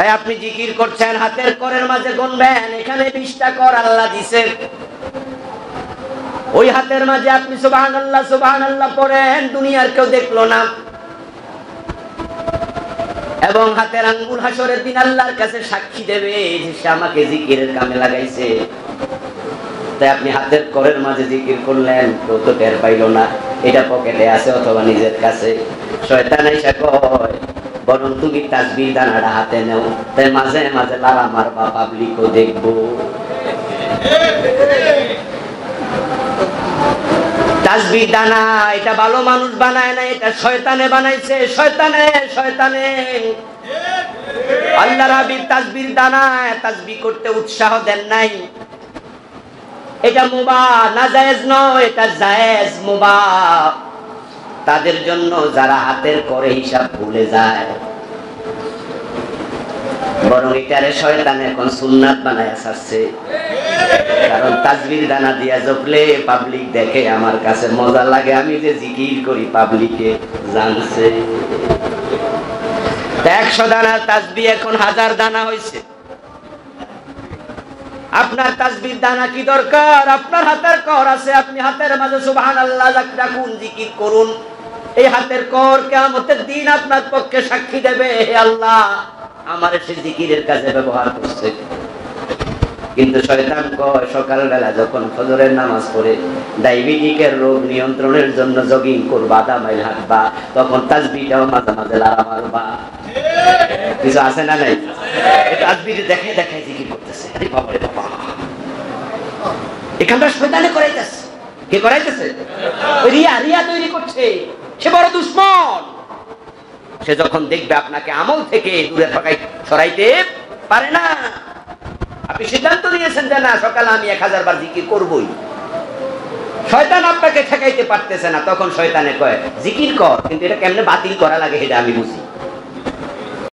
তাই আপনি জিকির করছেন, হাতের করের মাঝে গুনবেন, এখানে বিশটা কর আল্লাহ দিছে। ওই হাতের মাঝে আপনি সুবাহান আল্লাহ সুবাহান আল্লাহ পড়েন, দুনিয়ার কেউ দেখল না। এবং হাতের আঙ্গুল হাসরের দিন আল্লাহর কাছে সাক্ষী দেবে যে সে আমাকে জিকিরের কামে লাগাইছে। তাই আপনি হাতের করের মাঝে জিকির করলেন, কেউ তো টের পাইল না। এটা পকেটে আছে অথবা নিজের কাছে। শয়তান এসে কয় বরং তুমি তাসবির দানাটা হাতে নেও। তাই মাঝে মাঝে লারা মারবা পাবলিকও দেখব। এটা শয়তানে শয়তানে করতে উৎসাহ দেন নাই। এটা মুবা না জায়েজ নয়, এটা জায়েজ মুবা তাদের জন্য যারা হাতের করে হিসাব ভুলে যায়। বরং এটারে শয়তান এখন সুন্নাত বানায় আসছে কারণ তাজবির দানা দিয়া জপলে পাবলিক দেখে আমার কাছে মজা লাগে। আমি যে জিকির করি পাবলিকে জানছে। একশো দানার তাজবি এখন হাজার দানা হয়েছে আপনার তাজবির দানা কি দরকার? আপনার হাতের কর আছে, আপনি হাতের মাঝে সুবহান আল্লাহ রাখুন, জিকির করুন। এই হাতের কর কেমতের দিন আপনার পক্ষে সাক্ষী দেবে, হে আল্লাহ। আমার সে জিকিরের কাজে ব্যবহার করছে। কিন্তু শয়তান কয়, সকালবেলা যখন ফজরের নামাজ পড়ে, ডায়াবেটিকের রোগ নিয়ন্ত্রণের জন্য জগিং করবা মাইল হাঁটবা, তখন তাজবিটাও মাঝে মাঝে লারা মারবা কিছু আছে না নাই? সে যখন দেখবে আপনাকে আমল থেকে দূরে থাকাই সরাইতে পারে না। আপনি সিদ্ধান্ত নিয়েছেন যে না, সকালে আমি এক হাজার বার জিকির করবই। শয়তান আপনাকে ঠেকাইতে পারতেছে না, তখন শয়তানে কয়, জিকির কর, কিন্তু এটা কেমনে বাতিল করা লাগে এটা আমি বুঝি।